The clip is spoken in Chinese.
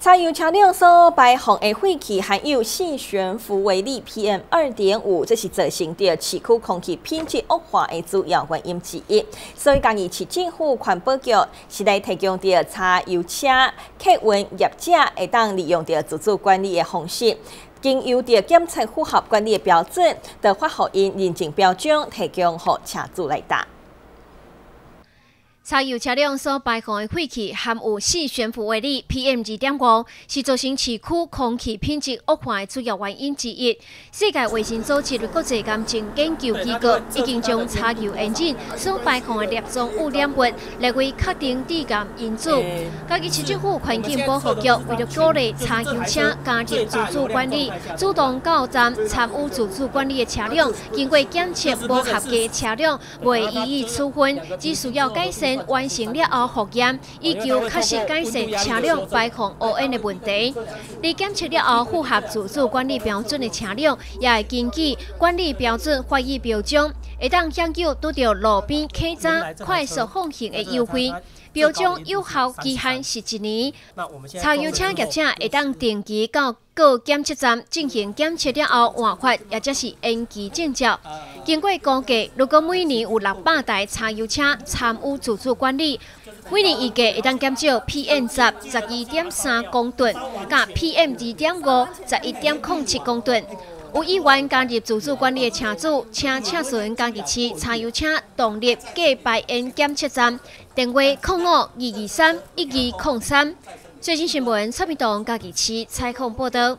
柴油车辆所排放的废气含有细悬浮微粒 PM 二点五，这是造成的市区空气品质恶化的主要原因之一。所以，建议市政府环保局是来提供的柴油车客运业者会当利用的自主管理的方式，经由的检测符合管理的标准，的发合因认证标准，提供予车主来搭。柴油车辆所排放的废气含有四悬浮微粒 PM 二点五，是造成市区空气品质恶化的主要原因之一。世界卫生组织国际癌症研究机构已经将柴油引擎所排放的粒状污染物列为确定致癌因子。家己市政府环境保护局为了鼓励柴油车加入自主管理，主动到站参与自主管理的车辆，经过检测不合格的车辆未予以处分，只需要改善。完成了后复验，以求确实改善车辆排放污染的问题。在检测了后符合自主管理标准的车辆，也会根据管理标准发予标准，会当享有拄到路边客站快速放行的优惠。标准有效期限是一年。柴油车业者会当定期到各检测站进行检测了后换发，或者是延期证照。经过估计，如果每年有六百台柴油车参与自主管理，每年预计会当减少 PM 十十二点三公吨，加 PM 二点五十一点零七公吨。有意愿加入自主管理的车主，请请询家己市柴油车动力计排烟检测站，电话零五二二三一二零三。最新新闻，蔡明东家己市采访报道。